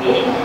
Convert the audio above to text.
Motion